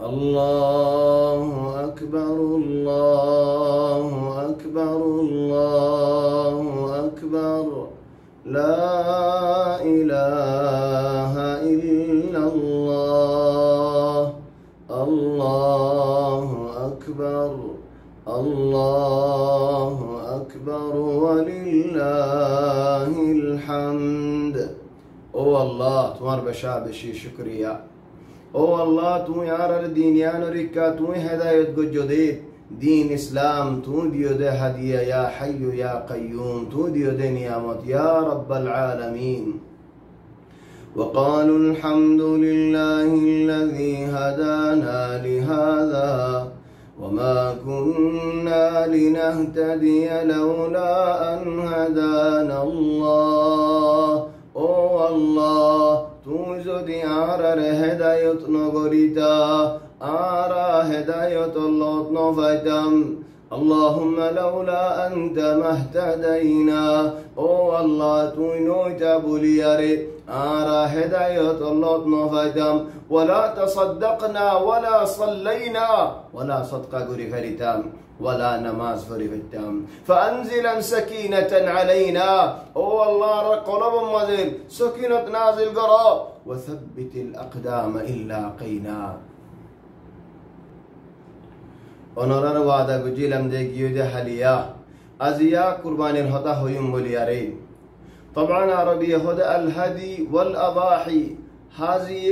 الله أكبر الله أكبر الله أكبر. لا إله إلا الله الله أكبر الله أكبر. ولله الحمد. أو والله تمر بشابشي شكريا أو الله تو يار دينيان ركا تو ہدایت گو جو دے دین اسلام تو دیو دے ہدیہ یا حی یا قیوم تو دیو دے نعمت یا رب العالمین وقالوا الحمد لله الذي هدانا لهذا وما كنا لنهتدي لولا أن هدانا الله أو الله তুমি যদি আর হেদায়ত নগরিতা আর হেদায়ত লত পাইতাম اللهم لولا أنت ما اهتدينا أو الله تنويت بلياري أرى هداية الله نفدم ولا تصدقنا ولا صلينا ولا صدق قري فريتام ولا namaz فرفتم فأنزلا سكينة علينا أو الله رقلب مزل سكينة نازل قرا وثبت الأقدام إلا قينا onorar wada gujilam de giyude haliya aziya kurbanil hoda hoyum boliyare طبعا عربية هدى الهدي والأضاحي هذه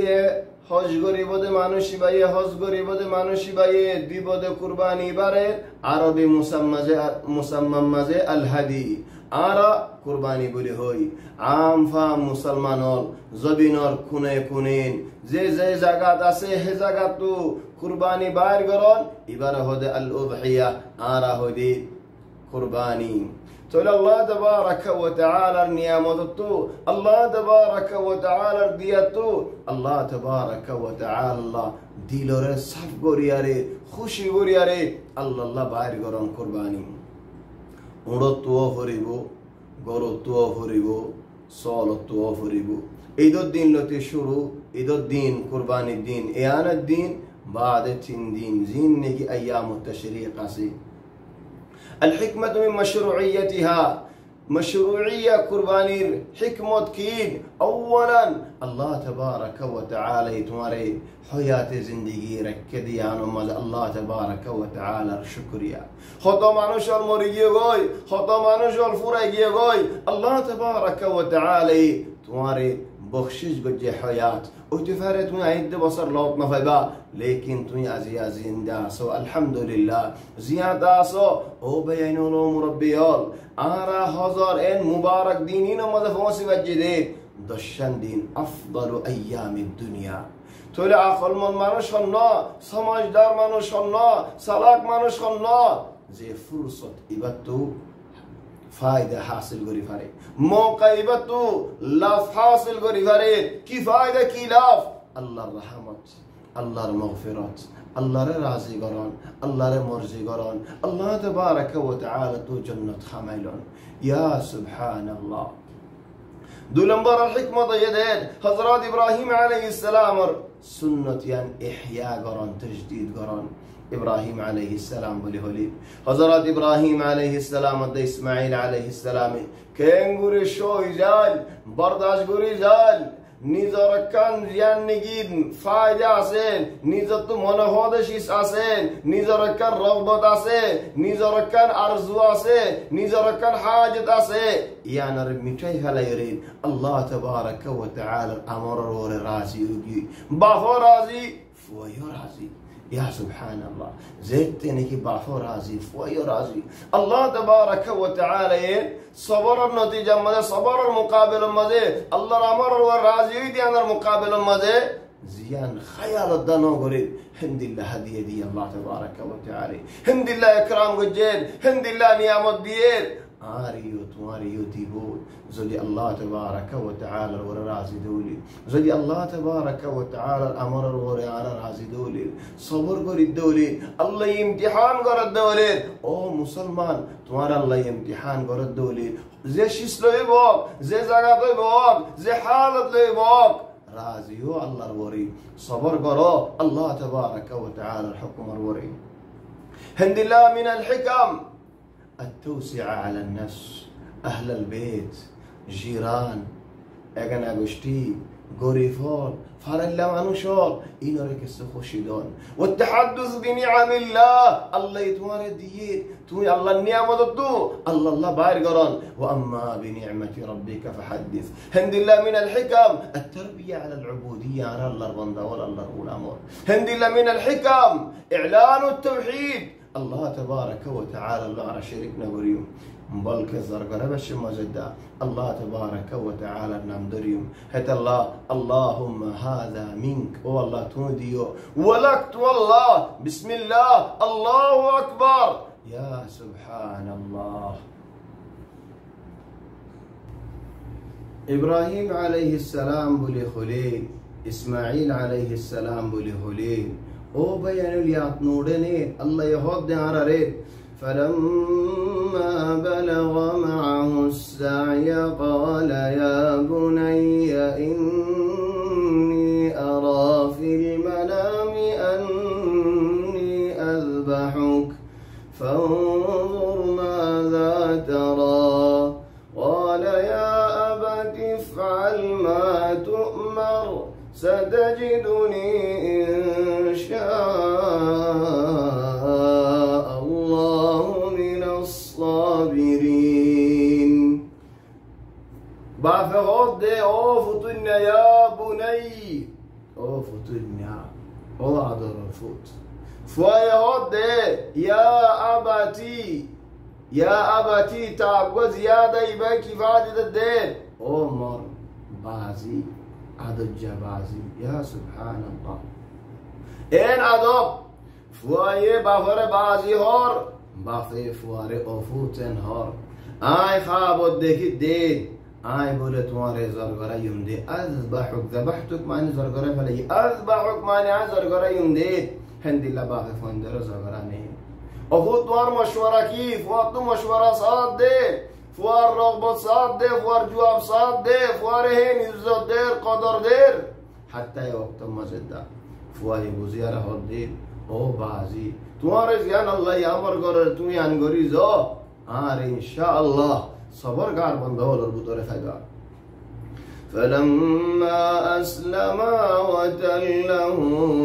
হজ গরিবদে মানুষই বাইয়ে, হজ গরিবদে মানুষই বাইয়ে দিবদে কুরবানি বারে আরবি মুসাম্মাজে মুসাম্মাম মাঝে আলহাদি। আরা কুরবানি বলি হই। আম ফাম মুসলমানল জবিনর খুনে খুনিন যে যে জায়গাত আছে, হে জায়গাত তো কুরবানি বাইর গরন ইবার হদে আল উদহিয়া আরা হদি কুরবানি। তাহলে আল্লাহ তাবারাকা ওয়া তাআলার নিয়ামত তো, আল্লাহ তাবারাকা ওয়া তাআলার দিয়া তো, আল্লাহ দেবা তাবারাকা ওয়া তাআলা দিলরে সাফ করিয়ারে খুশি করিয়ারে আল্লাহ আল্লাহ বাইর গরম কুরবানি। উড়ত্বও হরিব গরত্বও হরিব সলত্বও হরিব ঈদর দিন লতি শুরু, ঈদর দিন কুরবানির দিন, এয়ানের দিন, বাদে তিন দিন, জিন নাকি আয়ামত তশরিক আছে। الحكمة من مشروعيتها. مشروعية قربانير حكمة كين أولا الله تبارك وتعالى تماري حياة زندگی رکدی آنو مز الله تبارك وتعالى شكريا خطا مانوش المريجي غوي خطا مانوش الفريجي غوي الله تبارك وتعالى تماري بخشش گجه حیات او تفره توی عید بصر لوت نفیبا لیکن توی ازیا زنده سو الحمدلله زیاده سو او بیانولو مربیال آرا هزار این مبارک دینین و مدفوسی وجده دشن دین افضل ایام الدنیا তোলে আকল মন মানুষ হন না সমাজদার মানুষ হন না সালাক মানুষ হন না যে ফুরসত এবার তো ফায়দা হাসিল করি পারে মৌকাইবাতু লাভ হাসিল করি পারে কি ফায়দা, কি লাভ? আল্লাহর রহমত, আল্লাহর মগফিরত, আল্লাহরে রাজি করন, আল্লাহরে মর্জি করন, আল্লাহ তাবারাকা ওয়া তাআলা তো জান্নাত খামাইলন। ইয়া সুবহানাল্লাহ। দু নম্বর হিকমত এদের হযরত ইব্রাহিম আলাইহিস সালামর সুন্নত ইয়ান ইহয়া করন তাজদীদ করন ইব্রাহিম আলহ ইসলাম বলে হলি হজরত ইব্রাহিম আলহ ইসলাম ইসমাইল আলহ ইসলামে কেঙ্গুরে সই যাল বরদাস গুরি যাল নিজর কান জ্ঞান নিগিন ফায়দা আছে নিজর তো মনোহদেশিস আছে নিজর কান রগবত আছে নিজর কান আরজু আছে নিজর কান হাজত আছে ইয়ানার মিঠাই ফেলাই রে আল্লাহ তবারক ওয়া তাআলা আমর ওরে রাজি উগি বাফো রাজি ফুয়ো রাজি يا سبحان الله زيت نكي بافو رازي فوي رازي. الله تبارك وتعالى صبر النتيجة مزه صبر المقابل مزه. الله الأمر والرازي دي أنا المقابل مزه. زيان خيال الدنو قريب. هند الله هدية دي الله تبارك وتعالى. هند الله إكرام قجيل هند الله نعمت دير آریو تواریو دیبو زدی الله تبارک و تعالی ور راضی دولی الله تبارک و تعالی أمر ور رازي دولي دولی صبر گری دولی الله امتحان گرد دولی أو مسلمان توار الله امتحان گرد دولی زی شیسلوی باق زي زگاتوی باق زی حالت لوی باق راضی الله وری صبر گرا الله تبارک و تعالی حکم وری هندلا من الحكم التوسعة على الناس أهل البيت جيران اگن اگشتی گوریفون فرلا منوشور اینا را کس خوشی دان و بنعم الله الله يتوارى ديين توي الله النعمة ضدو الله الله بارك وأما بنعمة ربك فحدث. هند الله من الحكم التربية على العبودية على الله الربندة ولا الله الأمور هند الله من الحكم إعلان التوحيد. الله تبارك وتعالى الله على شريكنا بريوم بلکه زرگره بشه مجدا الله تبارك وتعالى نام دريم. هت الله اللهم هذا منك. أو الله توديو ولك والله بسم الله. الله أكبر. يا سبحان الله. إبراهيم عليه السلام بولي خليل. إسماعيل عليه السلام بولي خليل. أو بيان اليات نورني الله يهود فلما بلغ معه السعي قال يا بني إني اوف الدنيا اعذر الفوت فويهود يا أبتي يا أبتي تعبد زيادة يبكي فاجد الدين عمر بازي عدد جبازي يا سبحان الله این ادب فوایه بفر بازی هار بفه فواره افوتن هار. آی خواب دیگه دید آئے بولے تمہارے زرگرہ یم دے اذبحک ذبحتک معنی زرگرہ فلی اذبحک معنی آ زرگرہ یم دے۔ ہندی لباہ فندر زرگرہ نہیں۔ اور فوتوار مشورہ کی فوتو مشورہ ساتھ دے، فوار رغبت ساتھ دے، فوار جواب ساتھ دے، فوار ہین عزت دیر قدر دیر حتی وقت مزد دا فوار گزیارہ ہو دیر او بازی، تمہارے زیان اللہ یا مرگر تو انگریز ہو آر انشاءاللہ صبرگار بنده ها لربو طرفگار فلما أسلما وتله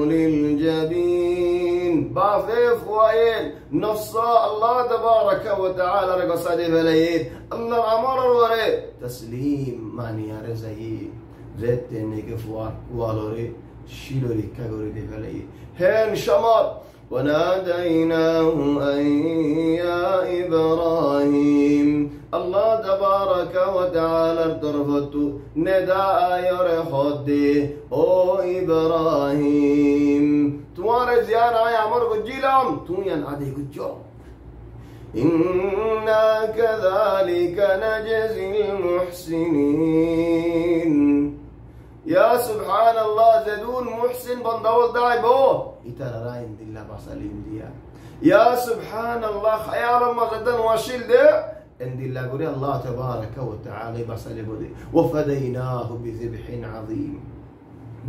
للجبين. بافيف وين نفسا الله تبارك وتعالى رقا صدي بلايين الله عمر الوري. تسليم معني يا رزايين ريت نيكف والوري. شيلوري كاغوري دي بلايين هين شمال. وناديناه أن يا إبراهيم. الله تبارك وتعالى ارترفت نداء يرخدي. أو إبراهيم. توار زيارة يا عمر قجيلام تويان عدي قجو إنا كذلك نجزي المحسنين. يا سبحان الله زدون محسن بندول داي بو. إترى راين دي بسليم ديا يا سبحان الله خيال ما غدا واشيل ده. ان دي الله قولي الله تبارك وتعالى بسلم دي. وفديناه بذبح عظيم.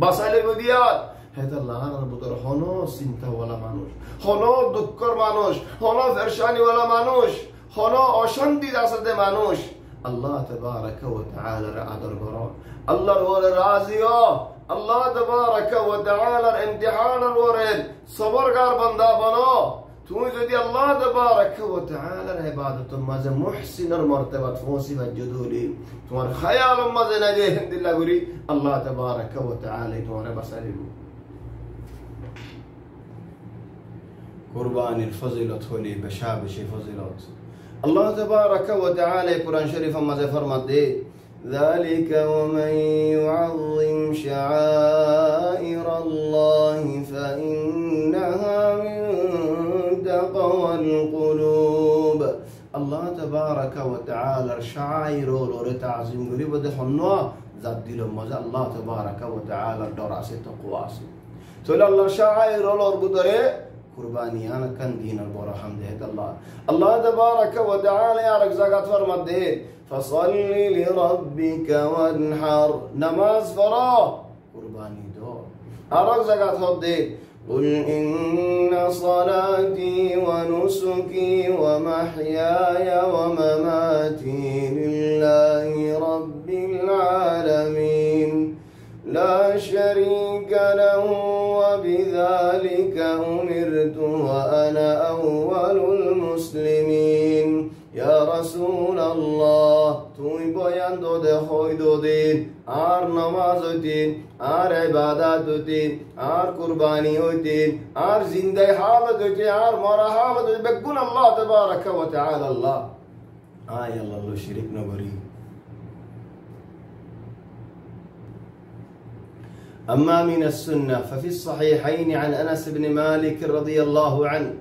بسلم ديات هذا الله أنا بدر هنا سنتا ولا مانوش هنا دكر مانوش هنا فرشاني ولا مانوش هنا أشندي داسد مانوش الله تبارك وتعالى رعدر برا الله هو الرازي الله تبارك وتعالى امتحان الورد. صبر قربان دابانو توني جدي الله تبارك وتعالى عبادة مازا محسن المرتبة فوسي فجدولي توان خيال مازا نجي هند الله قولي. الله تبارك وتعالى توان بسألي. قربان الفضلات هوني بشابشي فضلات الله تبارك وتعالى قرآن شريف مازا فرمت دي ذلك ومن يعظم شعائر الله فإنها من تقوى القلوب. الله تبارك وتعالى شعائر ولور تعظيم قريب ده حنوا ذات دل مزا. الله تبارك وتعالى دراسة تقوى تقول الله شعائر ولور بدره قربانيان كان دين البورا حمد الله. الله تبارك وتعالى يا رك زكاة فرمده فصل لربك وانحر. نماز فرا قرباني دو. أرق زكاة هدي قل إن صلاتي ونسكي ومحياي ومماتي لله رب العالمين. لا شريك له وبذلك أمرت وأنا أول المسلمين. يا رسول الله তুমি বয়ান দোদে হই দোদিন আর নামাজ হইতিন আর ইবাদত হইতিন আর কুরবানি হইতিন আর জিন্দাই হালত হইতে আর মরা হালত হইতে বেগুন আল্লাহ তাবারাক ওয়া তাআলা আল্লাহ আয় আল্লাহ শিরিক নগরী أما من السنة ففي الصحيحين عن أنس بن مالك رضي الله عنه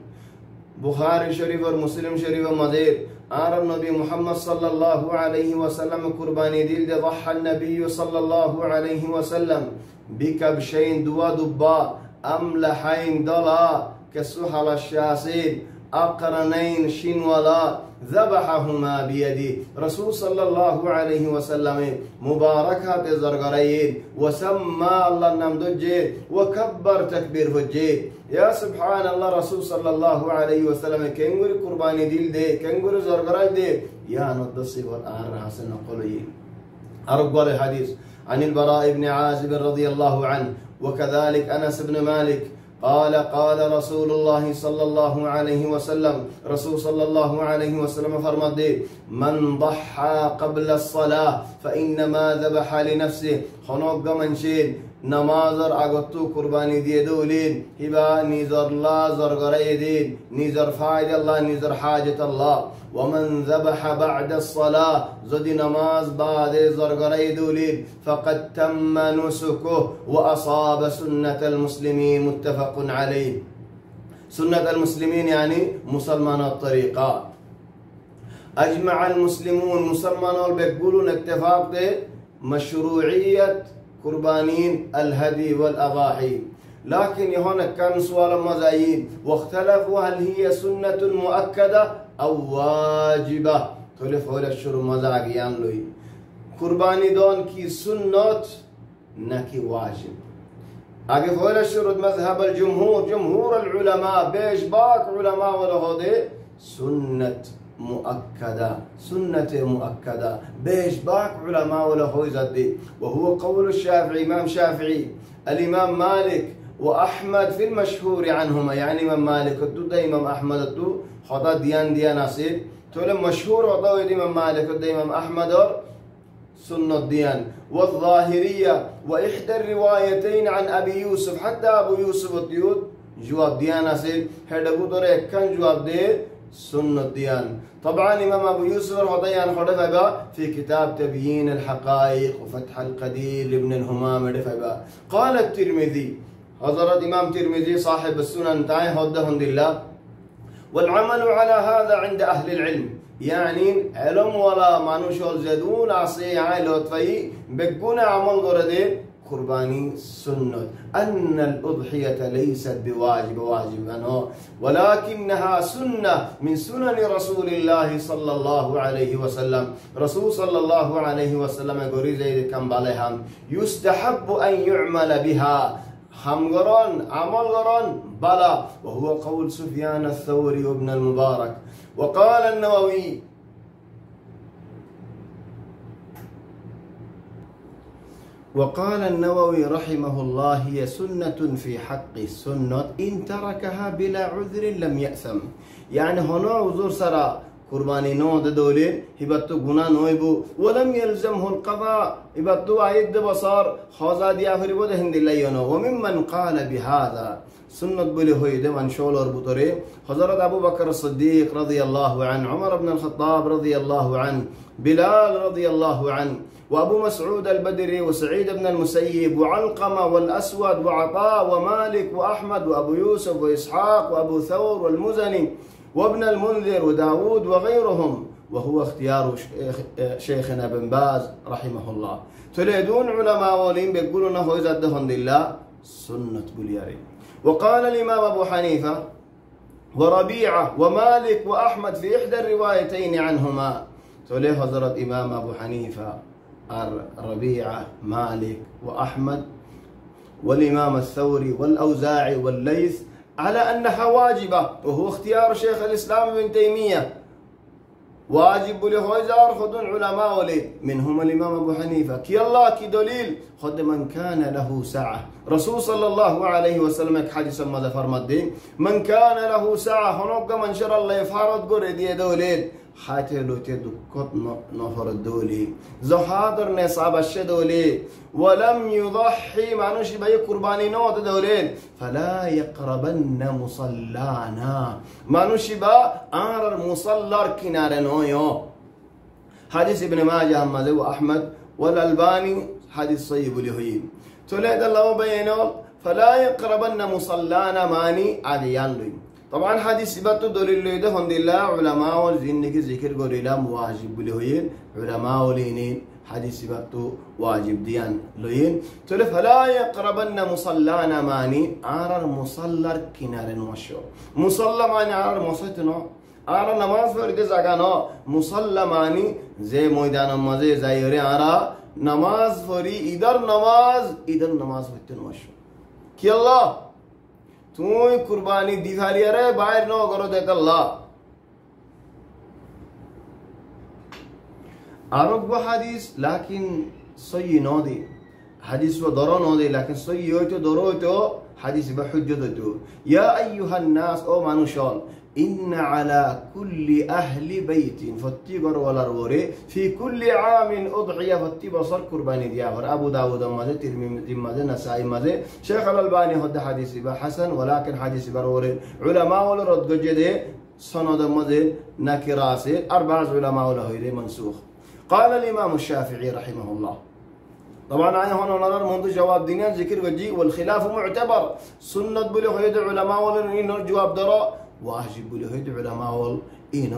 بخاري شريف ومسلم شريف ومدير آر النبي محمد صلى الله عليه وسلم قرباني ديل ضحى النبي صلى الله عليه وسلم بكبشين دوا دبا أملحين ضلا كسحل الشاسين أقرنين شنولا ذبحهما بيدي. رسول صلى الله عليه وسلم مباركات زرغرين وسمى الله نمدجي وكبر تكبير فجي. يا سبحان الله رسول صلى الله عليه وسلم كنغور قرباني ديل دي كنغور زرغراي دي. يا ندسي والآن حسن قولي أرقل الحديث عن البراء بن عازب رضي الله عنه وكذلك أنس بن مالك قال قال رسول الله صلى الله عليه وسلم رسول صلى الله عليه وسلم فرمد من ضحى قبل الصلاة فإنما ذبح لنفسه. خنوق من شين نمازر আগতো কুরবানি দিয়ে দৌলিন হিবা নিজর লা জরগরাই দিন নিজর ফায়দা আল্লাহ নিজর হাজত আল্লাহ ومن ذبح بعد الصلاة زدي نماز بعد زرغري دولين فقد تم نسكه وأصاب سنة المسلمين متفق عليه سنة المسلمين يعني مسلمان الطريقة أجمع المسلمون مسلمان بيقولون اتفاق مشروعية قربانين الهدي والأضاحي لكن هنا كان سؤال مزايد واختلفوا هل هي سنة مؤكدة أو واجبة. تلف هول الشر مزاقيان لوي قرباني دون كي سنة نكي واجب. أقف هول الشروط مذهب الجمهور جمهور العلماء بيش باك علماء ولا سنة مؤكدة سنة مؤكدة. بيش باك علماء ولا خويزدي وهو قول الشافعي إمام شافعي الإمام مالك وأحمد في المشهور عنهما. يعني إمام مالك الدو إمام أحمد الدو. خطا ديان ديان أصيل تقول مشهور وطوي إمام مالك الدو. إمام أحمد سنة الديان والظاهرية وإحدى الروايتين عن أبي يوسف. حتى أبو يوسف الديود جواب ديان أصيل هذا قدر كان جواب دي سنة الديان طبعا إمام أبو يوسف الحطيان خلفها في كتاب تبيين الحقائق وفتح القدير لابن الهمام رفبا قال الترمذي حضرت إمام ترمذي صاحب السنن تاي هدهن الله. والعمل على هذا عند أهل العلم. يعني علم ولا مانوش زدون عصي عائلة بكون عمل قرده قرباني سنة. أن الأضحية ليست بواجب واجب أنه ولكنها سنة من سنن رسول الله صلى الله عليه وسلم. رسول صلى الله عليه وسلم زيد كم بالهم. يستحب أن يعمل بها. خمغران عمل غران بلا وهو قول سفيان الثوري وابن المبارك. وقال النووي وقال النووي رحمه الله هي سنة في حق السنة إن تركها بلا عذر لم يأثم. يعني هنا عذر سرى قرباني نو دولين هبتو غنا نويبو ولم يلزمه القضاء هبتو عيد بصار خوزا دي آخر بود هند الله وممن قال بهذا سنة بلي هوي ده من شول بطري حضرت أبو بكر الصديق رضي الله عنه عمر بن الخطاب رضي الله عنه بلال رضي الله عنه وأبو مسعود البدري وسعيد بن المسيب وعلقمة والأسود وعطاء ومالك وأحمد وأبو يوسف وإسحاق وأبو ثور والمزني وابن المنذر وداود وغيرهم. وهو اختيار شيخنا بن باز رحمه الله. تريدون علماء ولين بيقولون إنه إذا دهن لله سنة بلياري. وقال الإمام أبو حنيفة وربيعة ومالك وأحمد في إحدى الروايتين عنهما. تولي حضرت إمام أبو حنيفة. ربيعة مالك وأحمد والإمام الثوري والأوزاعي والليث على أنها واجبة وهو اختيار شيخ الإسلام ابن تيمية. واجب لهوزار خد علماء ولي منهم الإمام أبو حنيفة. كي الله كي دليل خد من كان له سعة. رسول صلى الله عليه وسلم حديث ما فرمت من كان له سعة هنوك من شر الله يفارد قرد يدولين حاتي لوتي دكت نفر الدولي. زحادر نصاب الشدولي. ولم يضحي معنوش بي قرباني نوت دولين. فلا يقربن مصلانا. معنوش با آر مصلر كنار نويو. حديث ابن ماجه أحمد وأحمد والألباني حديث صيب لهيم تولد الله بينه فلا يقربن مصلانا ماني عديان لين طبعا حديث سبت دليل ليده هم الله علماء والزين كي ذكر قريلا واجب لهين علماء ولينين حديث سبت واجب ديان لين تقول فلا يقربن مصلانا ماني عار مصلر كنار نوشو. مصلى ماني عار مصيتنا عار نماز فرد زغانا مصلى ماني زي ميدان مزه زايري عار نماز فري إدر نماز إدر نماز فتن وشو كي الله؟ তুই কুরবানি দিঘারিয়ারে বাইর ন করো দেখাল্লা আরব্য হাদিস, লাকিন সই নদী হাদিস দর নদী লাকিন সই হইতো, দর হইতো, হাদিস বা হুজ্জত হইতো। ইয়া আইয়ুহান নাস, ও মানুষল إن على كل أهل بيت فتيبر ولا روري في كل عام أضحية فتيبر صر قرباني ديابر أبو داود ماذا ترمذي ماذا نسائي ماذا شيخ الألباني هد حديث حسن ولكن حديث بروري علماء ولا رد جده سند ماذا نكراسي. أربعة علماء ولا منسوخ. قال الإمام الشافعي رحمه الله. طبعا أنا هنا نظر منذ جواب دينيان ذكر وجي والخلاف معتبر. سنة بلي هيد علماء ولا جواب درا واجب له علماء إين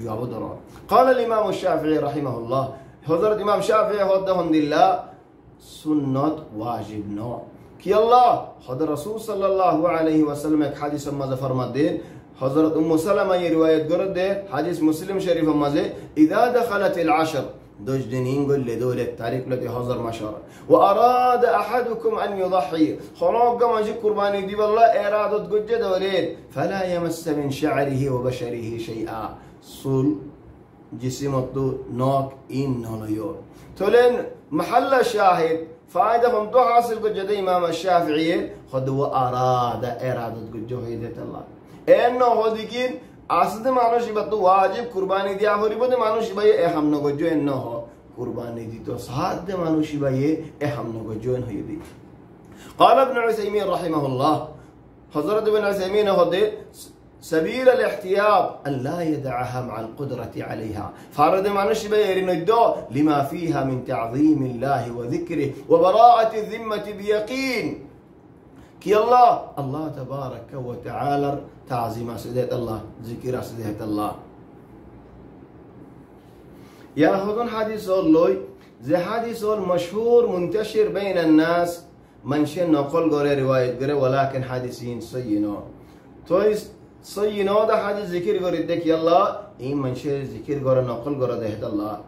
جواب درا. قال الإمام الشافعي رحمه الله حضرت الإمام الشافعي هدهم لله سنة واجب نوع كي الله حضر رسول صلى الله عليه وسلم حديث ما فرمت دين حضرت أم سلمة رواية قرد حديث مسلم شريف مزه إذا دخلت العشر دوج دنين قل لدولة تاريخ التي حضر مشارة وأراد أحدكم أن يضحي خلاق ما جي قرباني دي بالله إرادة قد دولين فلا يمس من شعره وبشره شيئا صل جسمته نوك إن نوليور تولين محل الشاهد فائدة من دو حاصل قد جدي إمام الشافعي خد وأراد إرادة قد جهيدة الله إنه هو ديكين আসতে মানুষ এবার তো ওয়াজিব কুরবানি দিয়া হরিব দে মানুষ ইবাই এ হাম নগজ এন হ কুরবানি দিত সাহায্য মানুষ ইবাই এ হাম নগজ এন হয়ে দি قال ابن عثيمين رحمه الله حضرت ابن عثيمين هدي سبيل الاحتياط أن لا يدعها مع القدرة عليها فارد ما نشبه يرندو لما فيها من تعظيم الله وذكره وبراءة الذمة بيقين كي الله الله تبارك وتعالى تعظيم سيدة الله ذكر سيدة الله. يا هذون حديث لوي زي حديث مشهور منتشر بين الناس. من شن نقل غير رواية غير ولكن حديثين سينا تويس سينا ده حديث ذكر غير دك يلا. إن من شن ذكر غير نقل غير ده الله.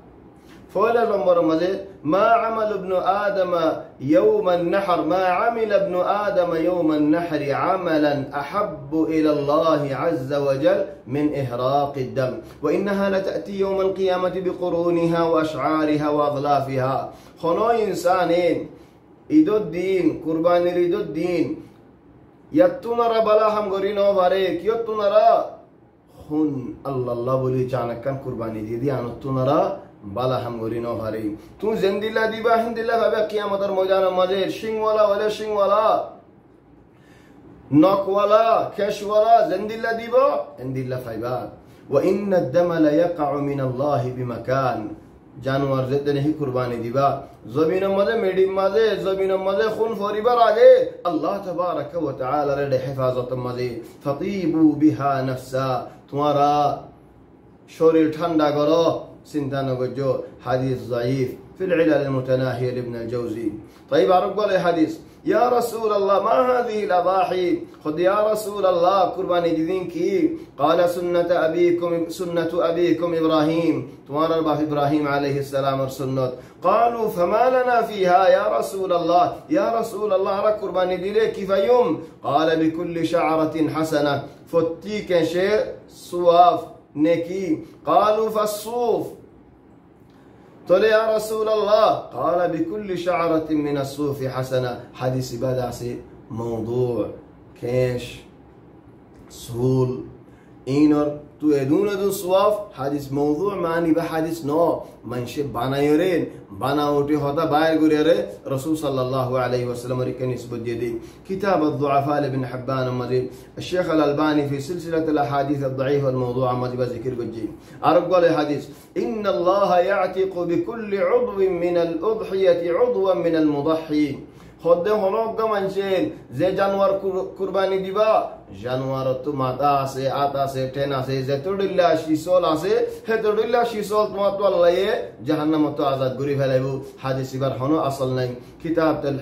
فولا نمبر مزيد ما عمل ابن آدم يوم النحر ما عمل ابن آدم يوم النحر عملا أحب إلى الله عز وجل من إهراق الدم. وإنها لتأتي يوم القيامة بقرونها وأشعارها وأظلافها خنو إنسانين إدو الدين قربان ريدو الدين. يتنرى بلا هم غرينو باريك يتنرى خن الله الله بولي جانك كان قرباني دي دي أنو تنرى بالا هم غوري نو هاري تو زندیلا دیبا هندیلا بابا قیامتر موجانا مجیر شنگ والا ولا شنگ والا نوك ولا كش ولا زند الله ديبا عند الله فايبا وإن الدم لا يقع من الله بمكان جانور زد نہیں قرباني ديبا زمین مزه ميدي مزه زمین مزه خون فوري بر آگے الله تبارك وتعالى رد حفاظت مزه فطيبوا بها نفسا. تمارا شوري ٹھنڈا کرو سنتان وجو حديث ضعيف في العلل المتناهية لابن الجوزي. طيب أرقى حديث يا رسول الله ما هذه الأضاحي؟ خذ يا رسول الله قرباني دينك قال سنة أبيكم سنة أبيكم إبراهيم. تمارا باف إبراهيم عليه السلام السنة قالوا فما لنا فيها يا رسول الله؟ يا رسول الله را قرباني دي كيف يوم؟ قال بكل شعرة حسنة. فتيك شيء صواف نكي. قالوا فالصوف. قال يا رسول الله قال بكل شعرة من الصوف حسنة. حديث بدأ موضوع. كيش؟ سهول. إينر تو ادون ادون صواف حدیث موضوع معنی به حدیث نو منشه بنایرین بناوٹی ہوتا بایر گریره رسول صلى الله عليه وسلم ركن نسبت دي كتاب الضعفاء لابن حبان مدين الشيخ الألباني في سلسلة الأحاديث الضعيفة الموضوعة مدي بذكر بجي أرقل الحديث إن الله يعتق بكل عضو من الأضحية عضوا من المضحي হদে হনজ্ঞ মানছেন যে জানোয়ার কুরবানি দিবা জানোয়ার তো মাথা আছে, আত আছে টেন আছে যে যেতডিল্লা শিশল আছে সেতডিল্লা শিশল তোমার তো আল্লাহ জাহান্নামত আজাদ ঘুরি ফেলাইব। হাজি সিবার হন আসল নাই। খিতাব তেল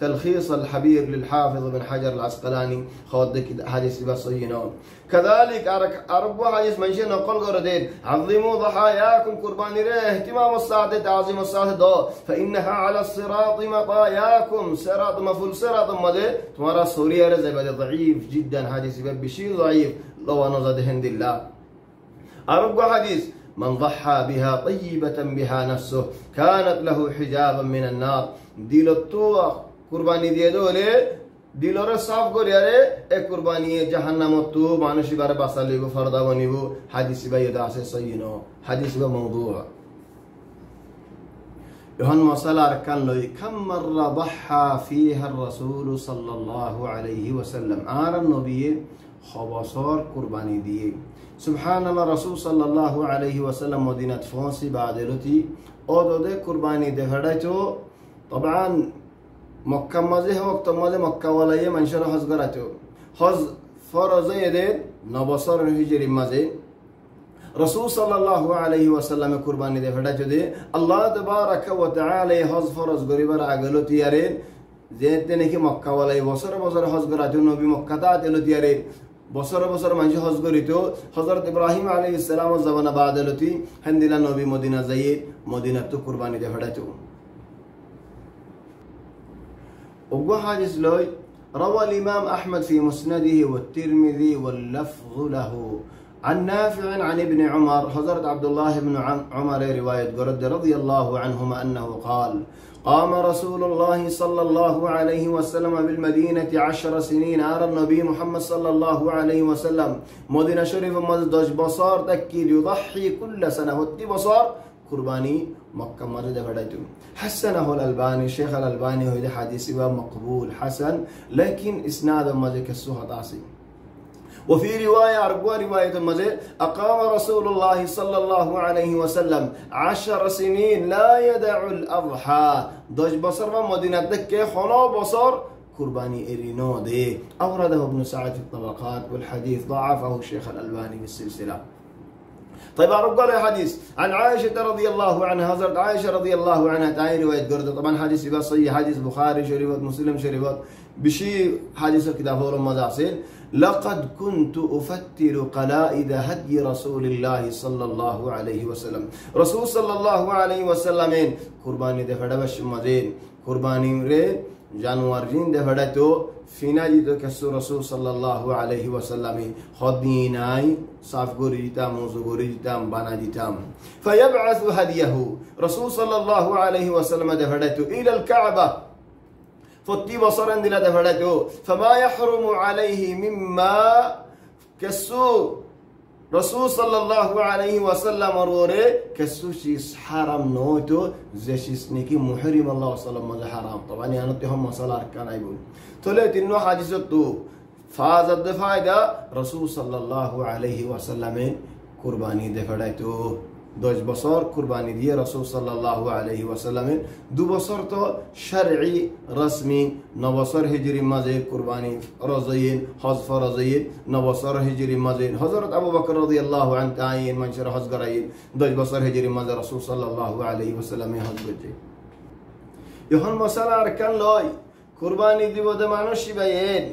تلخيص الحبير للحافظ بن حجر العسقلاني. خود حديث بصينا كذلك أربع حديث من شيء نقل قردين عظموا ضحاياكم قربان ره. اهتمام الساعة تعظيم الساعة دو فإنها على الصراط مطاياكم. صراط مفول صراط مده تمارا سوريا رزي ضعيف جدا. حديث بشير ضعيف. لو نزد هند الله. أربع حديث. من ضحى بها طيبة بها نفسه. كانت له حجابا من النار. دي للطوق কুরবানি দিয়ে দলে দিলরে সাফ করিয়ারে এ কুরবানি জাহান্নামত তু মানুষ বারে বাঁচালিব ফরদা বনিব হাদিসি বা ইদা আছে সহিন হাদিস বা মৌদু يهن مسألة أركان لي كم مرة ضحى فيها الرسول صلى الله عليه وسلم آر النبي خبصار قرباني دي سبحان الله رسول صلى الله عليه وسلم مدينة فونسي بعد لتي أودو دي قرباني دي طبعا মক্কা মাঝে হোক মাঝে মক্কা ওয়ালাইয়ে মানুষের হজ করাতো হজ ফরজ এদের নবসর হিজরির মাঝে রসুল সাল্লাল্লাহু আলাইহি ওয়াসাল্লামে কুরবানি দে ফেটা যদি আল্লাহ তাবারাকা ওয়া তাআলা হজ ফরজ করিবার আগলো তিয়ারে যেতে নাকি মক্কা ওয়ালাই বছর বছর হজ করাতো নবী মক্কা তা তেলো তিয়ারে বছর বছর মানুষ হজ করিত হজরত ইব্রাহিম আলী ইসলাম জমানা বাদলতি হেন্দিলা নবী মদিনা যাইয়ে মদিনা তো কুরবানি দে ফেটাতো وحديث لوي روى الإمام أحمد في مسنده والترمذي واللفظ له. عن نافع عن ابن عمر حضرت عبد الله بن عمر رواية قرد رضي الله عنهما أنه قال قام رسول الله صلى الله عليه وسلم بالمدينة عشر سنين. أرى النبي محمد صلى الله عليه وسلم. مدينة شريف مزدج بصار تكيد يضحي كل سنة. ودي بصار قرباني مكة مرد فدايتو حسنه الألباني شيخ الألباني هو حديث مقبول حسن لكن إسناد مزك السوها تعصي وفي رواية أربوة رواية مزي أقام رسول الله صلى الله عليه وسلم عشر سنين لا يدع الأضحى دوج بصر ومدينة دكة خنا بصر قرباني إرينو دي أورده ابن سعد في الطبقات والحديث ضعفه الشيخ الألباني في السلسلة طيب أرقى له حديث. عن عائشة رضي الله عنها حضرت عائشة رضي الله عنها تعالى رواية قردة طبعا حديث يبقى صحيح حديث بخاري شريفات مسلم شريفات بشي حديث كده فور مزاصيل لقد كنت أفتر قلائد هدي رسول الله صلى الله عليه وسلم. رسول صلى الله عليه وسلم قرباني دفع دبش مزين. قرباني ري جانوارجين دفع دتو. فينا جيتو كسو رسول صلى الله عليه وسلم خديناي صاف غوري جيتام موزو غوري جيتام بانا جيتام فيبعث هديه رسول صلى الله عليه وسلم دفعته إلى الكعبة فتي بصرا دلا دفعته فما يحرم عليه مما كسو رسول صلى الله عليه وسلم روره كسوشيس حرام نوتو زيشيس نيكي محرم الله صلى الله عليه حرام طبعا يعني هم صلاة كان يقول تلت إنه حديثته فازت فايدة رسول صلى الله عليه وسلم قرباني دفعته داش بصار قرباني دي رسول صلى الله عليه وسلم. دو بصار تو شرعي رسمي. نواسر هجري مزه قرباني رضایین حذف رضایین نواسر هجري مزه. حضرت ابو بكر رضي الله عنه من منشر حزگرایین داش بصار هجري مزي رسول صلى الله عليه وسلم سلم يهون یهان مسئله ارکن لای. قربانی دیو دمانوشی بیین.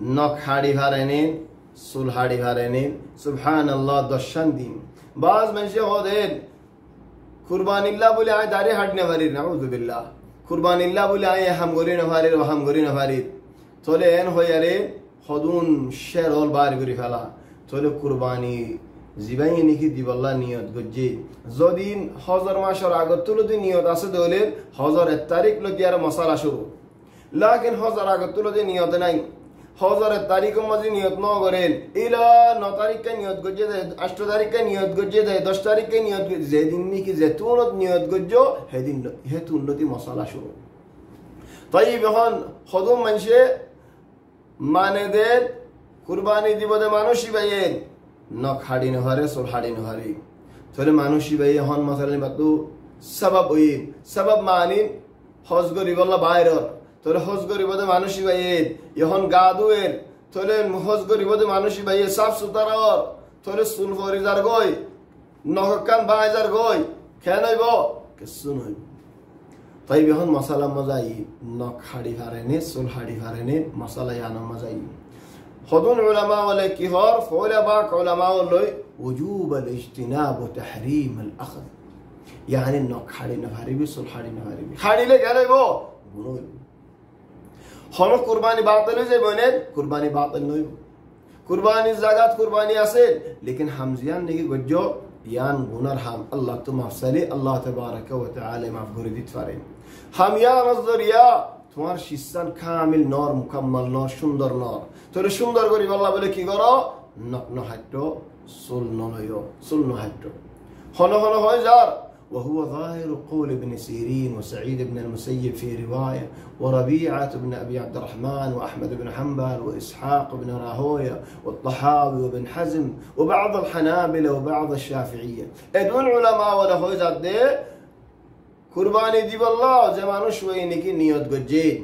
نک حاری هرنین سل حاری هرنین سبحان الله داشتن دين বাজ মানুষে হদেন। কুরবানিল্লা বলে আয় দাঁড়িয়ে হাট পারির না উজুবিল্লা কুরবানিল্লা বলে আয় হাম গরি না পারির, ও হাম গরি না চলে এন হইয়া রে, হদুন শের হল বার করে ফেলা। চলে কুরবানি, জীবাই নিখি দিবল্লা নিয়ত গজ্জি যদি হজর মাসের আগত তুলো নিয়ত আছে দলের হজর এক তারিখ লোক দিয়ে আর মশালা শুরু। লাখ হজর আগত তুলো দিন নিয়ত নাই। হজরের তারিখ মাঝে নিয়ত ন করেন। ইলা ন তারিখে নিয়ত দেয়, আষ্ট তারিখে নিয়ত গজ্জে দেয়, দশ তারিখে নিয়ত যেদিন নাকি যেতুনত নিয়ত গজ্জ, সেদিন হেতু উন্নতি মশালা শুরু। তাই এখন সদম মানুষে মানে দেন কুরবানি দিব দে মানুষই বাইয়েন নখ হাড়ি নহারে, সোল হাড়ি নহারি। তাহলে মানুষই বাই হন মশালি মাতু সবাব ওইন সবাব মানিন হজ গরিবল্লা বাইরর। তোরে হজ গরিবদে মানুষই বাইয়েন এখন গা দুয়ের তোরে হজ গরিবদে মানুষই বাইয়ে সাফ সুতারর তোরে চুল ফরিজার গই নখকান বাইজার গই খেয়ে নইব কিছু নইব তাই এখন মশালা মজাই নখ হাড়ি হারেনে চুল হাড়ি হারেনে মশালাই আনা মজাই خذون علماء ولا كهار فولا باك علماء ولا وجوب الاجتناب وتحريم الاخذ يعني انك حالي نفاري بيصل حالي نفاري بي حالي لك علي بو بنوي হন কুরবানি বাতিল হয়ে যায় বনেন কুরবানি বাতিল নই কুরবানি জাগাত কুরবানি আছে লেকিন হামজিয়ান নাকি গজ্জ ইয়ান গুনার হাম আল্লাহ তো মাফ সালি আল্লাহ তাবারাকা ওয়া তাআলা মাফ করে দিতে পারে হাম ইয়া নজরিয়া তোমার শিস্তান কামিল নর মুকাম্মাল নর সুন্দর নর তোরে সুন্দর করি আল্লাহ বলে কি করো নগ্ন হাট্য চুল নলয় চুল নহাট্য হন হন হয় যার وهو ظاهر قول ابن سيرين وسعيد بن المسيب في رواية وربيعة بن أبي عبد الرحمن وأحمد بن حنبل وإسحاق بن راهوية والطحاوي وابن حزم وبعض الحنابلة وبعض الشافعية. ادون علماء ولا خوز عبده كرباني دي بالله زمانو شوي نكي نيوت قجي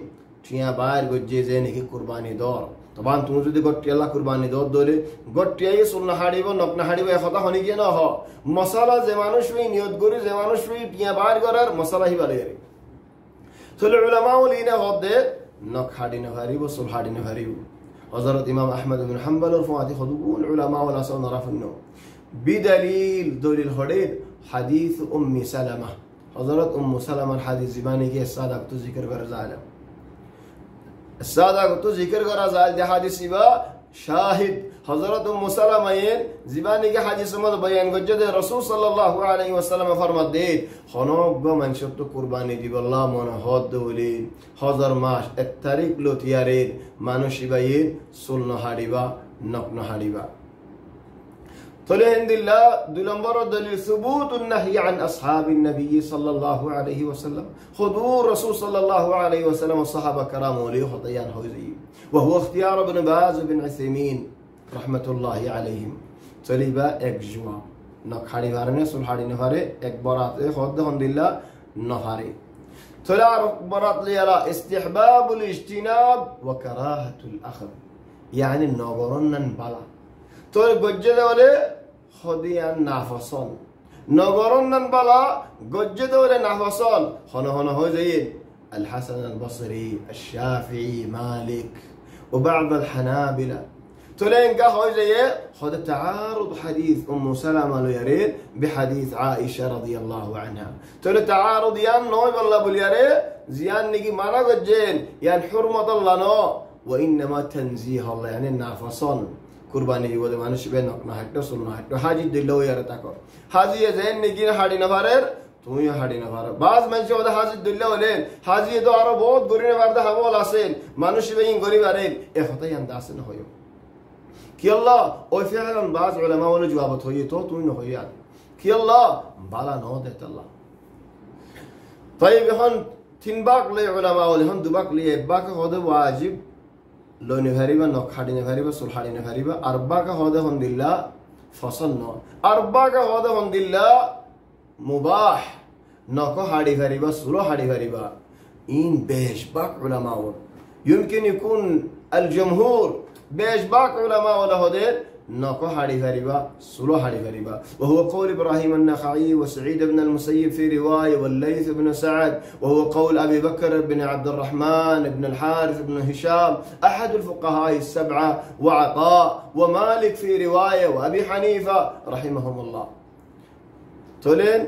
چيا باير قجي زي كرباني دور. তখন তুমি যদি গট্টিয়ালা কুরবানি দর দলে গট্টিয়াই সুন্না হাড়িব নকনা হাড়িব এখতা হনি গিয়ে ন হ মশালা যে মানুষ ওই নিয়ত করি যে মানুষ ওই টিয়া বাইর করার মশালা হি বাড়ি তাহলে উলামা উলিনা হদ দে নখ হাড়ি ন হারিব সুল হাড়ি ন হারিব হযরত ইমাম আহমদ বিন হাম্বল ওর ফাতি খদুল উলামা ওয়াল আসল নরাফুন্ন بدليل دليل هريد حديث أم سلمة حضرت أم سلمة الحديث زباني كي السادة كتو ذكر كرزالة السادة كتو ذكر كرزال دي حديث با شاهد حضرت أم سلمة ين زباني كي حديث مد بيان گجد رسول صلى الله عليه وسلم فرمت ديد خنوب با من شبت قرباني دي بالله من هاد دولين حضر ماش التاريخ لو تيارين مانوشي باين سلنا حريبا نقنا حريبا فلهند الله دلمبر دليل ثبوت النهي عن أصحاب النبي صلى الله عليه وسلم خذوا الرسول صلى الله عليه وسلم والصحابة كرام وليه خطيان هوزي وهو اختيار ابن باز بن عثيمين رحمة الله عليهم تليبا এক জুয়া নখাড়ি ভারে সুলহাড়ি নহারে এক বরাতে খদ্দ হন্দিল্লা নহারে তলা বরাত লিয়ালা استحباب الاجتناب وكراهة الأخذ يعني نغرنن بلا তোর গজ্জে দেওয়ালে হদিয়ান নাফসন নগরন্নান বালা গজ্জে দেওয়ালে নাফসন হন হন হয়ে যাই الحسن البصري الشافعي مالك وبعض الحنابلة تلين قهوة زي خد تعارض حديث أم سلمة يريد بحديث عائشة رضي الله عنها تل تعارض يان نوي بالله باليري زيان نجي ما نقجين يان حرمة الله نو وإنما تنزيه الله يعني النافصون কুরবানি দিব মানুষ বে নক না হাঁটো শুন না হাঁটো হাজি দিল ইয়ারে তাকো। হাজি জেন নিগিন হাড়ি না তুমিও হাড়ি না পারো বাজ মানুষ ওদের হাজির দিল হলেন। হাজি তো আরও বহুত গরিব বারদা হামল আছেন। মানুষ বে ইন গরিব আরেন এ হতাই আন্দা আছে না হইও কি আল্লাহ? ওই ফেলান বাজ বলে জবাবত হইয়ে তো তুমি না হইয়া কি আল্লাহ? বালা ন দেত আল্লাহ তাই এখন তিন বাক লে উলামা বলে, হন দুবাক লিয়ে এক বাক হদে ওয়াজিব। লইনে ভারিবা নখ ভারিবা ফারিবা চুল আরবা কা আর বাকা হদে ফসল ন। আরবা কা হদে হন্দিল্লা মুবাহ, নখ হাড়ি ভারিবা সুলো হাড়ি ভারিবা। ইন বেশ বাক উলামাউন ইউমকিন ইকুন আল জমহুর বেশ বাক উলামা ওলা হদের نكو حاري فريبا سلو حاري فريبا وهو قول إبراهيم النخعي وسعيد بن المسيب في رواية والليث بن سعد وهو قول أبي بكر بن عبد الرحمن بن الحارث بن هشام أحد الفقهاء السبعة وعطاء ومالك في رواية وأبي حنيفة رحمهم الله تولين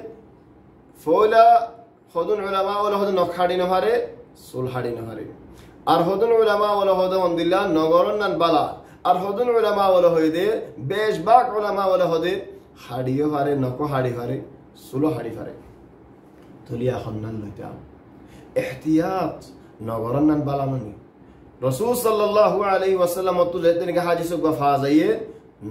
فولا خذون علماء ولا خذون نخحاري نهاري سل حاري نهاري আর হদুন উলামা ওলা হদ মন্দিল্লা নগরন নান বালা আর হদুন ওলামা ওলা হইদে, বেশ বাক ওলামা ওলা হদে, হাড়িও হারে নকো হাড়ি হারে সুলো হাড়ি হারে তলিয়া সন্ধান লইতাম এহতিয়াত, নগরের নাম বালামনি রসুল সাল্লাহু আলাই ওয়াসাল্লাম তুলে তেনেকে হাজিসুক গফা যাইয়ে,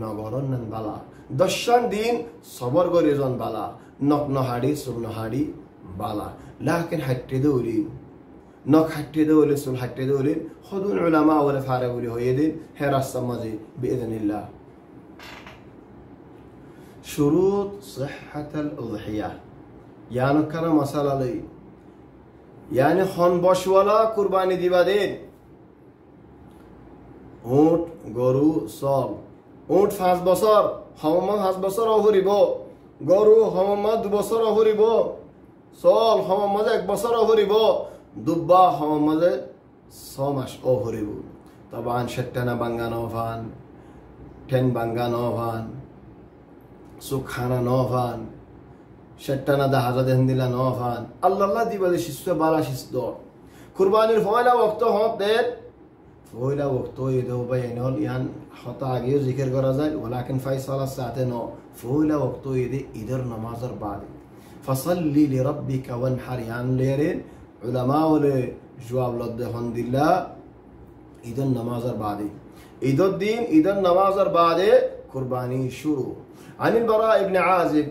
নগরের নাম বালা। দশান দিন সবর গরিজন বালা। নগ্ন হাড়ি সুগ্ন হাড়ি বালা। লাহকেন হাইটে দৌড়ি। نك حتى دول سل حتى دول خذوا العلماء ولا فارغوا له يدين حراس سمازي بإذن الله شروط صحة الأضحية يعني كنا مسألة لي يعني خن باش ولا قرباني دي بعدين উট গরু সল উট পাঁচ বছর হমমা পাঁচ বছর অহরিব গরু হমমা দু বছর অহরিব চল হমমা এক বছর অহরিব দুব্বা হমাজে ছ মাস ও হরিব। তবান শেটানা বাঙ্গা নভান ঠেন বাঙ্গা নভান সুখানা নভান শেটানা দা হাজা দেন দিলা নভান আল্লাহ আল্লাহ দিবালে শিষ্য, বালা শিষ্য। কুরবানির ফয়লা বক্ত হতে ফয়লা বক্ত ইদেও বা হল, ইয়ান হতা আগেও জিকির করা যায় ওলা ওলাকিন ফাইসালা সাথে ন, ফয়লা বক্ত ইদে ঈদের নমাজের বাদে। ফসল্লি লিরব্বিকা ওয়ানহার, ইয়ান লেরের علماء جواب لد الحمد لله ঈদ নামাজের বাদে ঈদ الدين ঈদ নামাজের বাদে কুরবানি শুরু عن البراء بن عازب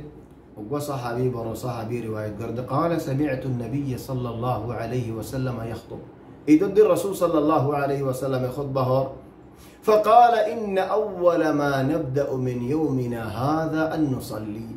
وصحابي برا صحابي رواية قرد قال سمعت النبي صلى الله عليه وسلم يخطب إذ الرسول صلى الله عليه وسلم خطبه فقال إن أول ما نبدأ من يومنا هذا أن نصلي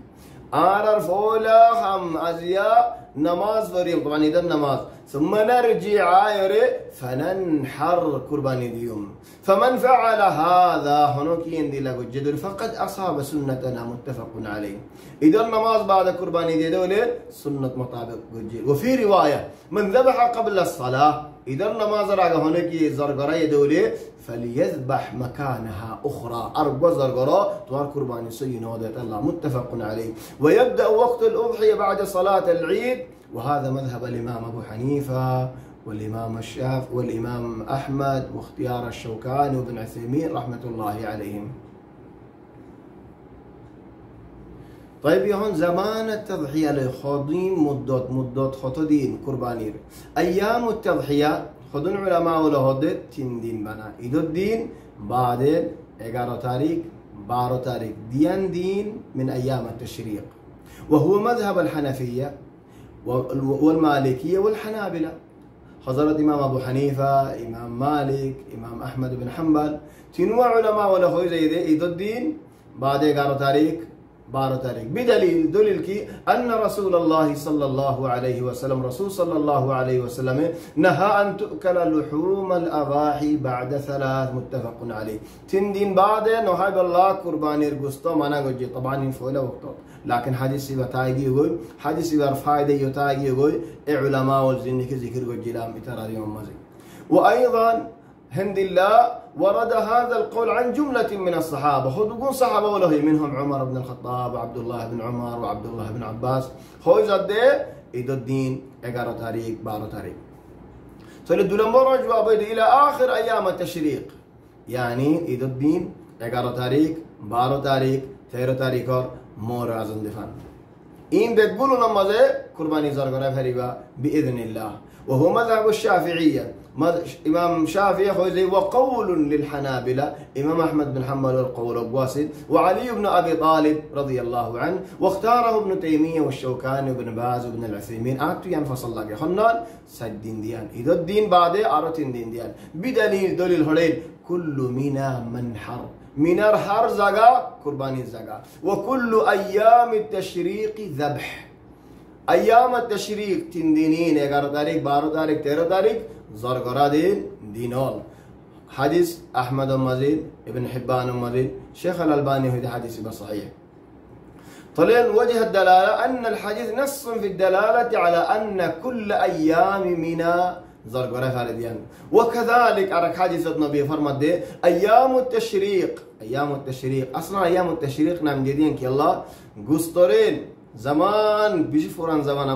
آرر فولا هم أزيا نماز فريم طبعا إذا النماز ثم نرجع عايرة فننحر قرباني ديوم. فمن فعل هذا هنوك يندي له الجدر فقد أصاب سنتنا متفق عليه. إذا النماز بعد قرباني دي دولة سنة مطابق الجيل وفي رواية من ذبح قبل الصلاة إذا النماز راجع هناك زرقرة دولة فليذبح مكانها أخرى. أربع زرقرة توار قرباني سينا الله. متفق عليه ويبدأ وقت الأضحية بعد صلاة العيد وهذا مذهب الإمام أبو حنيفة والإمام الشاف والإمام أحمد واختيار الشوكاني وابن عثيمين رحمة الله عليهم طيب يهون زمان التضحية لخوضين مدة مدة خطدين قربانير أيام التضحية خدون علماء ولهدت تندين بنا. إدو الدين بعدين إقارة تاريخ بارو تاريخ ديان دين من أيام التشريق وهو مذهب الحنفية والمالكية والحنابلة حضرت إمام أبو حنيفة إمام مالك إمام أحمد بن حنبل تنوى علماء ولا خوي زي إيد الدين بعد قارو تاريخ تاريخ. بدليل دليل كي أن رسول الله صلى الله عليه وسلم رسول صلى الله عليه وسلم نهى أن تؤكل لحوم الأضاحي بعد ثلاث متفق عليه. تندين بعد نهى بالله قرباني القسطة منا قجي. طبعا فولا وقت. لكن حديث بتاعي يقول حديث برفايدة يتاعي يقول علماء والزين كي ذكر قجي لام بترى يوم مزي وأيضا هند الله ورد هذا القول عن جملة من الصحابة. خذوا صحابة وله. منهم عمر بن الخطاب وعبد الله بن عمر وعبد الله بن عباس. خوي زد إيد الدين إقارة تاريخ بارو تاريخ سأل دولمبر جواب إلى آخر أيام التشريق يعني إيد الدين إقارة تاريخ بارو تاريخ تيرو تاريخ مور أزن إن بيقولوا نمازه قرباني زرقنا فريبا بإذن الله. وهو مذهب الشافعية إمام شافعي خوزي وقول للحنابلة. إمام أحمد بن حنبل القول الواسد وعلي بن أبي طالب رضي الله عنه. واختاره ابن تيمية والشوكاني وابن باز وابن العثيمين. آتو ينفصل لك. خنان سدين ديان. إذا الدين بعد أرتين دين ديان بدليل دليل هلين كل منا منحر. منار هر زغا قرباني زغا. وكل أيام التشريق ذبح. أيام التشريق تندينين 11 تاريخ 12 تاريخ 13 تاريخ. زرگرا دين دينول حديث أحمد مزيد ابن حبان مزيد شيخ الألباني هذا حديث صحيح طلعن وجه الدلالة أن الحديث نص في الدلالة على أن كل أيام منا زرقرة خالديان وكذلك أرك حديث النبي فرمت دي أيام التشريق أيام التشريق أصلا أيام التشريق نام جديد كي الله قسطرين زمان بيجي فوران زمان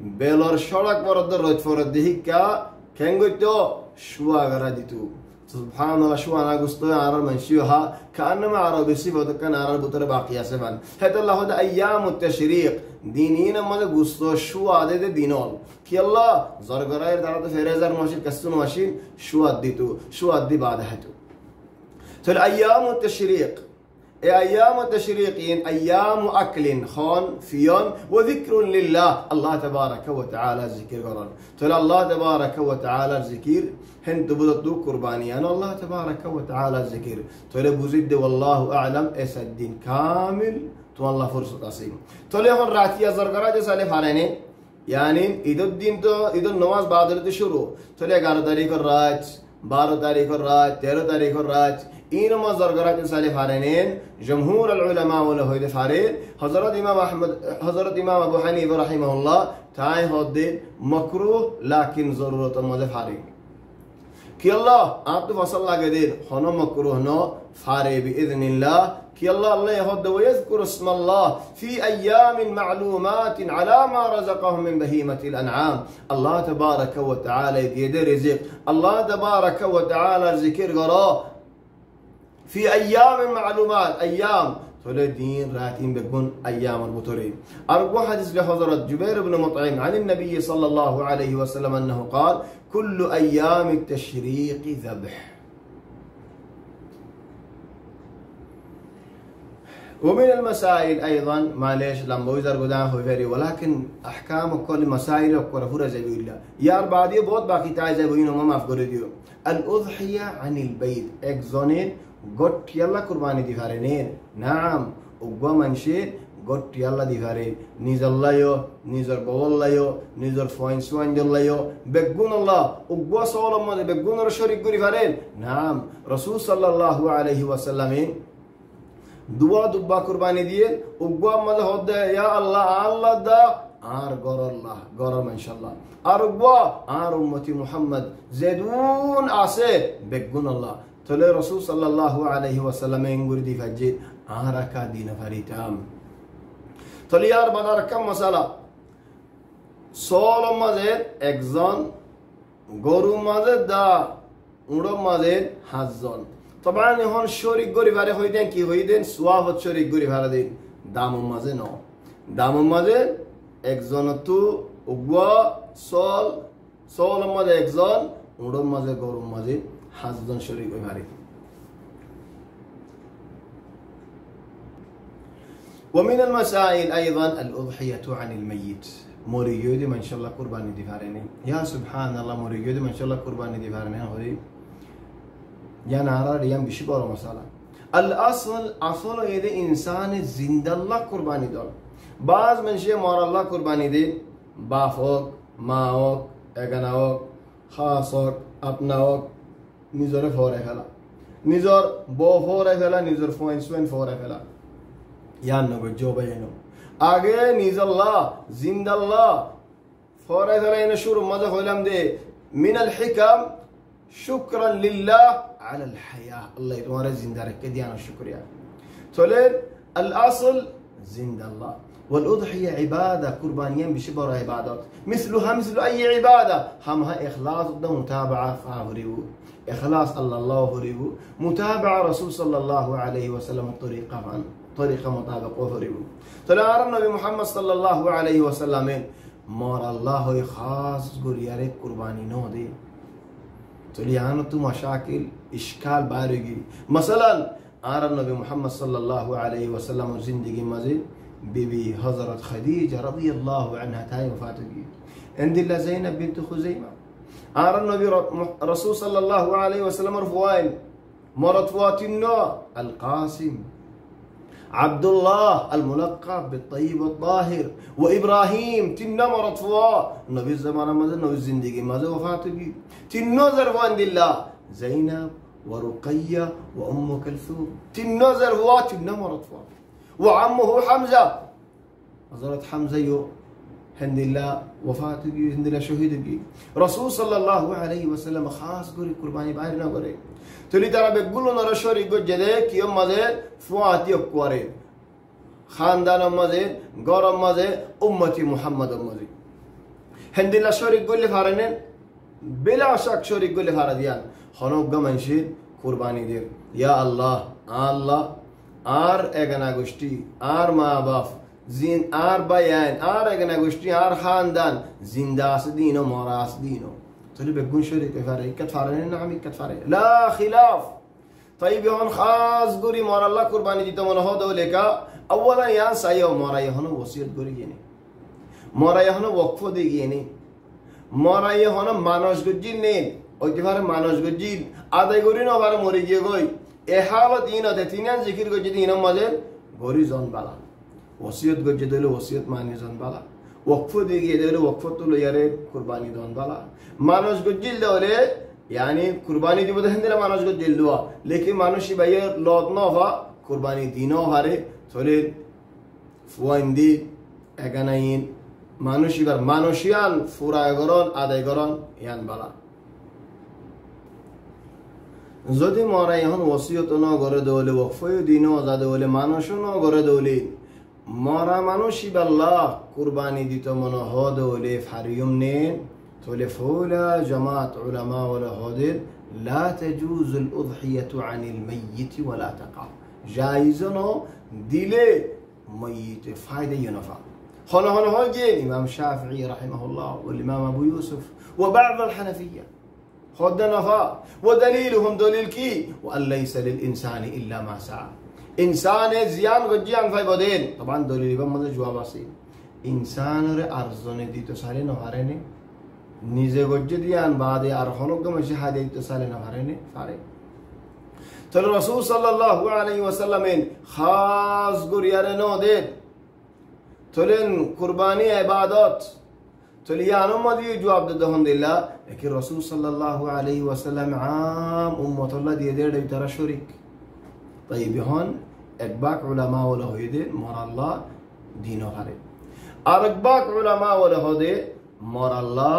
أما زين قسطرين بلور شرق ورد الرد فرد دهيكا كان قلتو شو أغردتو سبحان الله شو أنا قصتو أنا من شوها كأنما عربي صفة كان عرب بطر باقي سبان هذا الله هذا أيام التشريق دينين ما قصتو شو هذا دينول كي الله زرقراير دارت فريزر ماشين كسون ماشين شو أديتو شو أدي بعد هتو فالأيام أيام التشريقين أيام أكل خون فيون وذكر لله. الله تبارك وتعالى ذكر قرن تلا الله تبارك وتعالى ذكر. هن تبدو قرباني أنا الله تبارك وتعالى ذكر. تلا بزد والله أعلم. إس الدين؟ كامل. تو الله فرصة أصيم تلا هون راتيا زرقرا جسالي فارني يعني إذا الدين تو إذا النماز بعد شروع تلا قارة تاريخ الراج بارو تاريخ الراج تيرو تاريخ الراج إنما زرقرات إنسان فارنين جمهور العلماء وله هيد فارين حضرت إمام أحمد حضرت إمام أبو حنيفة رحمه الله تاي هدي مكروه لكن ضرورة ما فارين كي الله أنت فصل قدير هنا مكروه نو فاري بإذن الله. كي الله الله يهد ويذكر اسم الله في أيام معلومات على ما رزقهم من بهيمة الأنعام. الله تبارك وتعالى يدي رزق. الله تبارك وتعالى ذكر قراه في أيام معلومات أيام. دين راتين بكون أيام المطرين. أرجو حديث لحضرة جبير بن مطعم عن النبي صلى الله عليه وسلم أنه قال كل أيام التشريق ذبح. ومن المسائل أيضا معلش لما ويزر قدام هو ولكن أحكام كل مسائل وكرفورة زي الله يا أربعة دي بوت باقي تاي زي بينهم ما في ديو. الأضحية عن البيت. إكزونين قط يلا قرباني دي فارنين نعم وقوا منشي قط يلا دي فارين نيزر لايو نيزر بول لايو نيزر فوين سوان جل لايو بقون الله وقوا صول ما بقون رشوري قري فارين نعم رسول صلى الله عليه وسلم দুয়া দুব্বা কুরবানি দিয়ে উগুয়া মাঝে হদ ইয়া আল্লাহ আল্লাহ দা, আর গরল্লাহ গরম ইনশাল্লাহ আর উগুয়া আর উম্মতি মুহাম্মদ জেদুন আছে, বেগুন আল্লাহ। তলে রসুল সাল্লাল্লাহু আলাইহি ওয়াসাল্লাম ইঙ্গুর দি ফাজি আর আকা দিন ফারিতাম। তলে আর বাদার কাম মশালা। সল মাঝে একজন, গরু মাঝে দা, উড়ো মাঝে হাজজন তবান এখন শরিক গরি ভারে হইতেন কি হইতেন সোয়াবত শরিক গরি ভাড়া দিন দাম মাঝে ন দাম মাঝে একজন তু উগুয়া সল সল মাঝে একজন উড়ো মাঝে গরু মাঝে হাজজন শরীর ওই বাড়ি ومن المسائل أيضا الأضحية عن الميت مريود ما شاء الله قرباني دفارني يا سبحان الله مريود ما شاء الله قرباني دفارني هوري يا نارا ريان بشي بورو مسألة الأصل أصل يد إنسان زند الله قرباني دول بعض من شيء مار الله قرباني دي بافوك ماوك اغناوك خاصوك أبناوك নিজৰে ফৰাই ফেলা নিজৰ ব ফৰাই ফেলা নিজৰ ফইন চুৱেন ফৰাই ফেলা ইয়াৰ নগৈ জবাই হেনো আগে নিজল্লাহ জিন্দাল্লাহ ফৰাই ফেলা এনে সুর মজা হইলাম দে মিনাল হিকাম শুক্রান লিল্লাহ على الحياة. الله يورا زندارك كديانا الشكر يا. تولين الأصل زند الله. والأضحية عبادة قربانيا بشبر عبادات. مثلها مثل أي عبادة. همها إخلاص ده متابعة فاهريو. إخلاص الله الله هريو متابعة رسول صلى الله عليه وسلم الطريقة فان. طريقة مطابقة هريو تلا النبي محمد صلى الله عليه وسلم مار الله خاص قريارك قرباني نودي. تلي أنا تو مشاكل إشكال بارجي مثلا أرى النبي محمد صلى الله عليه وسلم زندگي مزيد بيبي حضرت خديجة رضي الله عنها تاي وفاتقي. عند الله زينب بنت خزيمة. آر النبي رسول صلى الله عليه وسلم رفوائل مرتوات القاسم. عبد الله الملقب بالطيب الطاهر. وإبراهيم تنا مرض فوا نبي الزمان ماذا؟ نبي الزندگي ماذا؟ وفاته تنظر عند الله؟ زينب ورقية وأم كلثوم. تنظر هو تنا مرض فوا وعمه حمزة. حضرت حمزة يو. هند الله وفاته هند الله شهيده رسول صلى الله عليه وسلم خاص قري قرباني بعيرنا قري. তুলি তারা বেগুলো নরসর ইগো জেদে কিয় মাঝে ফুয়াতিয় কুয়ারে খানদানর মাঝে গরম মাঝে উম্মতি মুহাম্মদর মাঝে হেন্দিলা শরিক গলি ফারেনেন বেলা শাক শরিক গলি ফারা দিয়ান হনজ্ঞ মানসি কুরবানি দেন ইয়া আল্লাহ আল্লাহ আর এগানা গোষ্ঠী আর মা বাপ জিন আর বায়ান আর এগানা গোষ্ঠী আর খানদান জিন্দা আস দিন মরা আস দিনও تقول بيكون شريك فرق كتفارق نعم كتفارق لا خلاف طيب هون خاص قري مار الله قرباني دي تمنى هو دوليكا اولا يان سايو مارا يهونو وصيت قري يعني مارا يهونو وقفو دي يعني مارا يهونو مانوش গজ্জিল নেন ওইটিভারে মানুষ গজ্জিল আদায় করি না বারে মরে গিয়ে গই এ হালত ইন অদে তিনান জিকির গজ্জি দিন মাঝে গরি জন বালা ওসিয়ত গজ্জি দিলে ওসিয়ত মানি জন বালা ওকফ দিয়ে গিয়ে দেখলে ওকফ তুলে যারে কুরবানি দন বালা মানুষ গজ্জিল দেওয়ালে ইয়ানি কুরবানি দিব দেখেন দিলে মানুষ গজ্জিল দেওয়া লেখি মানুষ লত ন হওয়া কুরবানি দিন হারে থরে ফুয়াইন দি এগানাইন মানুষ এবার মানুষ ইয়ান ফুরা গরণ আদায় গরণ ইয়ান বালা যদি মরা এখন ওসিয়ত ন গড়ে দেওয়ালে ওকফ দিন আজাদ দেওয়ালে মানুষও ন গড়ে দেওয়ালে মরা মানুষ ইবাল্লাহ কুরবানি দিত মন হ দৌলে ফারিয়ম নেন تولي فولا جماعة علماء ولا هودين لا تجوز الأضحية عن الميت ولا تقع جائزة ديلي ميت فايدة ينفع هنا هنا هوجين إمام شافعي رحمه الله والإمام أبو يوسف وبعض الحنفية خد نفا ودليلهم دليل كي وأن ليس للإنسان إلا ما سعى İnsan ziyan gıcıyan faybodin. Taban dolili ben bana cevap asayım. İnsanları arzını dito sale navare ne? Nize gıcı diyan bade arhanok gamaşı hadi dito sale navare ne? Sare. তাহলে রসুল সাল্লাহ আলী ওয়াসাল্লামের খাস গুরিয়ারে নদের তোলেন কুরবানি এবাদত তলিয়া আনমাদি জবাব দহন দিলা একে রসুল সাল্লাহ আলী ওয়াসাল্লাম আম উম্মতল্লা দিয়ে দেয় তারা শরিক তাই বিহন একবাক উলামা ওলা হয়ে দে মর আল্লাহ দিন হারে আর একবাক উলামা ওলা হদে মর আল্লাহ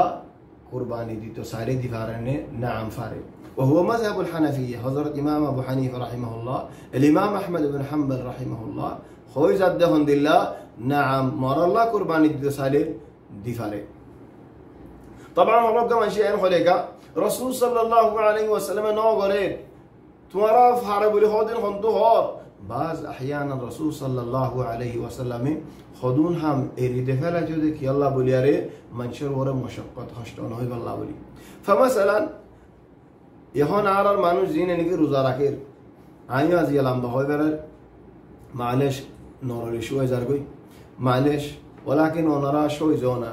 قرباني دي تساري دي فارني نعم فاري وهو مذهب الحنفية حضرت إمام أبو حنيفة رحمه الله الإمام أحمد بن حنبل رحمه الله خوي زدهن دلا نعم مر الله قرباني دي تساري دي فاري طبعا الله كمان شيء خليك رسول صلى الله عليه وسلم তোমারা ফারে বলি হদিন হন্তু হর বাজ আহিয়ানা রসুল সাল্লাল্লাহু আলাইহি ওয়াসাল্লামে হদুন হাম, এ রিদে ফেলা যদি কি আল্লাহ বলি, আরে মানুষের ওরে মশক্কত, হষ্ট নয় আল্লাহ বলি। ফামাস আলান এখন আর আর মানুষ যিনি নাকি রোজা রাখে। আমিও আজি লম্বা হয়ে বেড়ার মালেশ নরলে শুয়ে যার গই মালেশ, ওলাকিন ওনারা শুয়ে যাও না।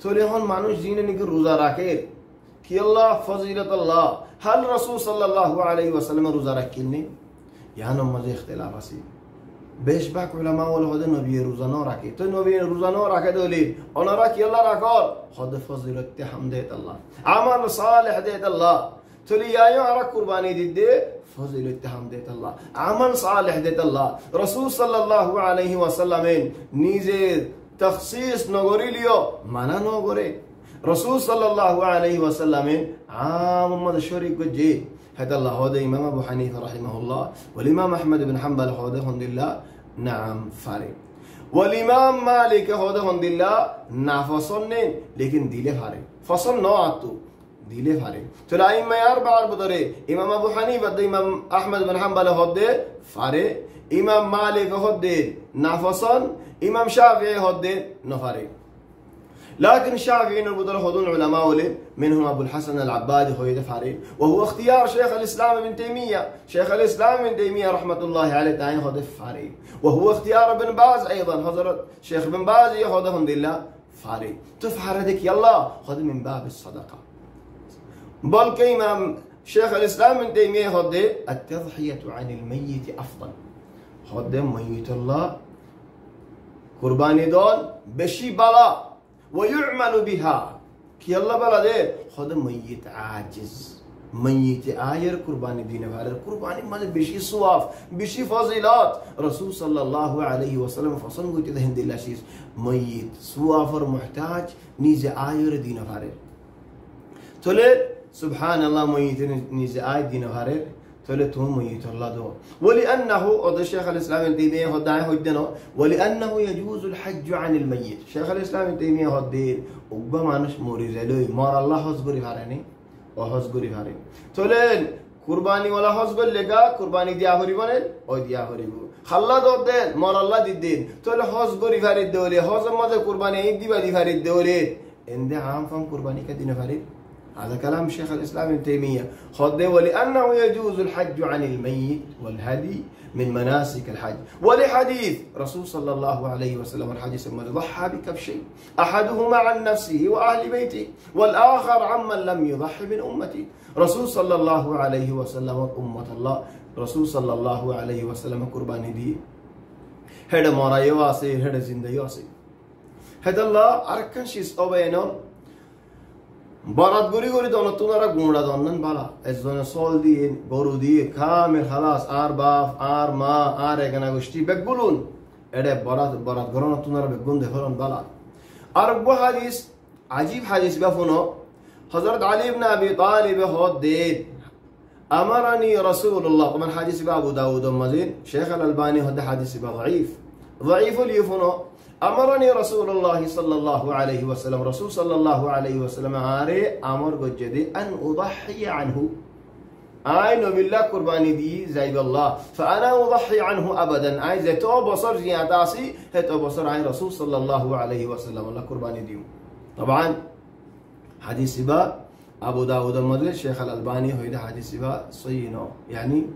তো এখন মানুষ যিনি নাকি রোজা রাখে। কি আল্লাহ? ফজিলত আল্লাহ। هل رسول صلى الله عليه وسلم روزا ركيني يعني مزي اختلاف اسي بيش باك علماء والهدى نبي روزا راكي تو نبي روزا راكي دولي أنا راكي الله راكار خد فضلك حمد الله. عمل صالح ديت الله. تولي يا يعرى قرباني ديت دي فضل التهم ديت الله. عمل صالح ديت الله. رسول صلى الله عليه وسلم نيزي تخصيص نغوري ليو مانا نغوري রসুল সাল্লাহ আলহি ওয়াসাল্লামে আহমদ শরিক যে ইমাম আবু আহমদ নাম মালিক হদ্দে না ফসল লেকিন দিলে ন দিলে ইমাম আবু হানিফ হদে ইমাম ফারে ইমাম মালিক শাহ হদে নফারে لكن الشافعيين المتلخبطون العلماء ولي منهم أبو الحسن العبادي خوي دفارين وهو اختيار شيخ الإسلام ابن تيمية. شيخ الإسلام ابن تيمية رحمة الله عليه تاين خوي دفارين وهو اختيار ابن باز أيضا. حضرت شيخ ابن باز ياخذ الحمد لله فاري تفحردك يلا خذ من باب الصدقة. بل كيما شيخ الإسلام ابن تيمية خذ التضحية عن الميت أفضل. خذ ميت الله. قرباني دول. بشي بلا. ويعمل بها. كي الله بلا خود ميت عاجز. ميت آير قرباني دين بارد قرباني مال بشي صواف بشي فضيلات. رسول صلى الله عليه وسلم فصل قلت ده هند الله شيء. ميت صوافر محتاج نيز آير دين بارد تولي سبحان الله ميت نيز آير دين بارد الله دو ولأنه وضع الشيخ الإسلام ابن تيمية هداه هدنا ولأنه يجوز الحج عن الميت شيخ الإسلام ابن تيمية هدين وبا مانش موري زلوي مار الله حزبري فارني وحزبري فارني تولين কুরবানি ওলা হজবের লেগা কুরবানি দিয়া হরিবনেন ওই দিয়া হরিব খাল্লা দর দেন মর আল্লাহ দিদিন তাহলে হজ গরি ফারিদ দেওলে হজের মাঝে কুরবানি এই দিবা দি ফারিদ দেওলে এন্দে আম ফাম কুরবানি কা দিনে ফারিদ هذا كلام شيخ الإسلام ابن تيمية. خذ ولأنه يجوز الحج عن الميت والهدي من مناسك الحج. ولحديث رسول صلى الله عليه وسلم الحديث من ضحى بكبشين أحدهما عن نفسه وأهل بيته والآخر عمن لم يضحي من أمتي رسول صلى الله عليه وسلم أمة الله. رسول صلى الله عليه وسلم قربان دي. هذا مرا يواسي هذا زنده يواسي هذا الله أركن شيء أبينون বরাত গড়ি গড়ি দন তোনারা গুঁড়া দন্নন বালা এজনে সল দিয়ে গরু দিয়ে খামের হালাস আর বাপ আর মা আর এখানে গোষ্ঠী বেগুলুন এডে বরাত বরাত গরন তোনারা বেগুন দেখলন বালা আর গো হাদিস আজিব হাদিস বাফুনো হযরত আলী ইবনে আবি তালিব হদ দে আমারানি রাসূলুল্লাহ তোমার হাদিস বা আবু দাউদ মাজিদ শেখ আল আলবানী হদ হাদিস বা ضعيف ضعيف লিফুনো أمرني رسول الله صلى الله عليه وسلم رسول صلى الله عليه وسلم آري أمر جدي أن أضحي عنه. آي بالله قرباني دي زي الله. فأنا أضحي عنه أبدا. آي زي تو بصر زياداسي هتو بصر عن رسول صلى الله عليه وسلم. الله قرباني ديو طبعا حديث با أبو داود المدري الشيخ الألباني هو حديث با صينو يعني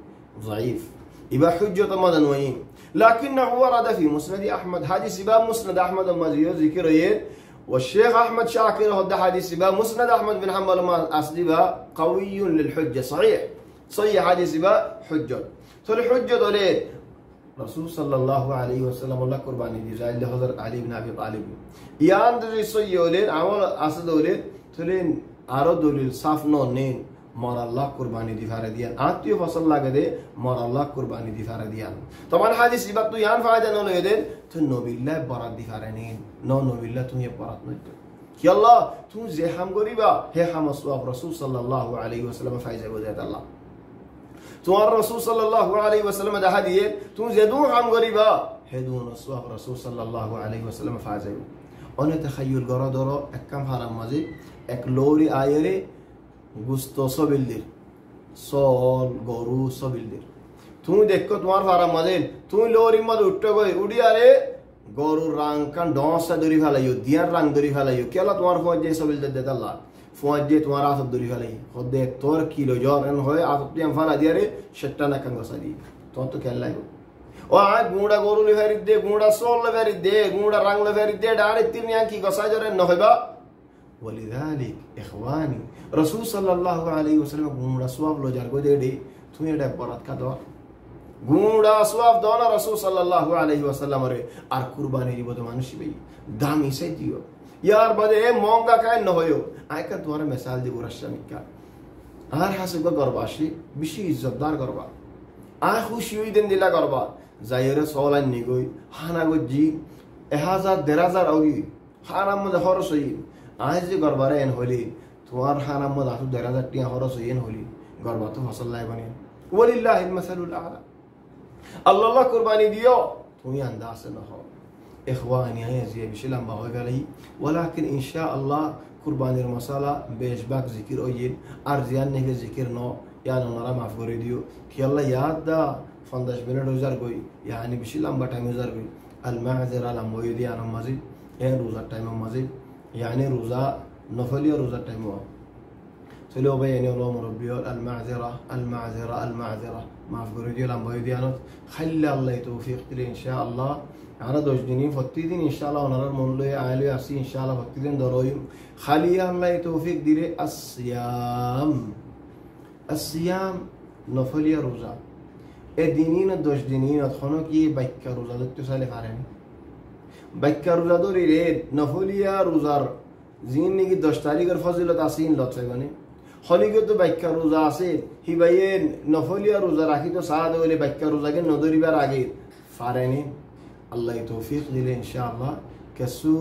ضعيف. يبقى حجة مدن وين لكنه ورد في مسند أحمد. حديث باب مسند أحمد المزيو ذكر والشيخ أحمد شاكر هذا حديث باب مسند أحمد بن حنبل ما أصلي قوي للحجة. صحيح. صحيح حديث باب حجة فالحجة دولين رسول صلى الله عليه وسلم الله قرباني دي. زائل لحضرت علي بن أبي طالب. يان دي صحيح ولين عمل أصد ولين تلين أرد دليل صاف মরাল্লাহ কুরবানি দিফারে দিয়ান। আত্মীয় ফসল লাগে দে মরাল্লাহ কুরবানি দিফারে দিয়ান। তোমার হাদিস ইবাদ তুই ইয়ান ফায়দা নলয়ে দেন, তো নবিল্লাহ বরাত দিফারে নিন। ন নবিল্লাহ, তুমি বরাত নইত কি আল্লাহ? তুমি যে হাম করিবা হে হাম আসওয়াব রাসূল সাল্লাল্লাহু আলাইহি ওয়াসাল্লাম ফায়দা বুঝায় আল্লাহ। তোমার রাসূল সাল্লাল্লাহু আলাইহি ওয়াসাল্লাম দেখা দিয়ে, তুমি যে দু হাম করিবা হে দু আসওয়াব রাসূল সাল্লাল্লাহু আলাইহি ওয়াসাল্লাম ফায়দা অনে তাখায়ুল গরা দরো এক কাম হারাম মাঝে এক লৌরি আয়রে গুস্ত সবিলদের। সল গরু সবিলদের। তুমি দেখো তোমার ফারাম মাঝে তুমি লোরি মাঝে উঠতে গই উড়ি আরে গরুর রাং কান ডসা দরি ফেলাইও, দিয়ার রাং দরি ফেলাইও। কেলা তোমার ফোন যে সবিলদের দে আল্লাহ ফোন যে তোমার আসব দরি ফেলাই। হদে তোর কিলো জ্বর এন হয় আসব তিয়াম ফালা দিয়ারে সেটা না কাঙ্গ সাদি তোর তো খেল লাগো ও আয়, গুঁড়া গরু লেফারি দে, গুঁড়া সোল লেফারি দে, গুঁড়া রাং লেফারি দে, ডাইরেক্ট তিনি কি গসাই জরে নহইবা ওয়ালিদালিক এখওয়ানি রসুল সাল্লাহ আলী ওসলাম গুমরা সোয়াব লো যার গোদে ডে তুমি এটা বরাত কা দোয়া গুমরা সোয়াব দোয়া না রসুল সাল্লাহ আলী ওসাল্লাম রে, আর কুরবানি দিব তো মানুষ বেই দাম ইসে দিও। ইয়ার বাদে মহঙ্গা কায় ন হয় আয়কা তোমার মেসাল দিব রাশামিকা আর হাসিব গর্বাসী, বেশি ইজ্জতদার গর্বা। আ খুশি হই দিন দিলা গর্বা। জাইরে সলান নিগই হানাগো জি এহাজার দেড় হাজার অগি, হারাম মধ্যে খরচ হই। আজ যে গরবারে এন হলি তোমার হারাম মধ্যে আসু দেড় হাজার টিয়া খরচ হই এন হলি গরবা তো ফসল লাই বানিয়ে ওলিল্লাহ মাসালুল আলা আল্লাহ কুরবানি দিও তুমি আন্দাজ না হও إخواني هيا زي بشلم بغوي علي ولكن إن شاء الله قربان المسألة بيش باك ذكر أجيل أرزيان نهي ذكر نو يعني نرى ما في ديو كي الله ياد دا فندش بنا روزار قوي يعني بشلم بتايم روزار قوي المعذرة لما يدي أنا مزيد يعني روزار تايم مزيد يعني روزا نفلي روزا تيموة. سلو بيني يعني ولو مربيو المعذرة المعذرة المعذرة. ما في رجل عم بيديانات خلي الله يتوفيق لي إن شاء الله. أنا دوش دينين فتيدين إن شاء الله. ونرى المنلوية عالي عسي إن شاء الله فتيدين درويم. خلي الله يتوفيق ديري. الصيام. الصيام نفلي روزا. إدينين دوش دينين أدخنوك يبكى روزة دكتو سالي عليني বাক্য রোজা ধরি রে নফলিয়া রোজার যিনি নাকি দশ তারিখের ফজিলত আসিন লচ্ছে মানে হলিগে তো বাক্য রোজা আছে হিবাইয়ে নফলিয়া রোজা রাখি তো সাদ হইলে বাক্য রোজাকে নদরিবার আগে পারেনি আল্লাহ তৌফিক দিলে ইনশাআল্লাহ কেসু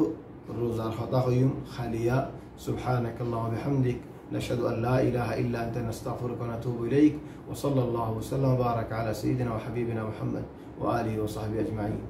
রোজার হতা হইম খালিয়া سبحانك اللهم وبحمدك نشهد أن لا إله إلا أنت نستغفرك ونتوب إليك وصلى الله وسلم وبارك على سيدنا وحبيبنا محمد وآله وصحبه أجمعين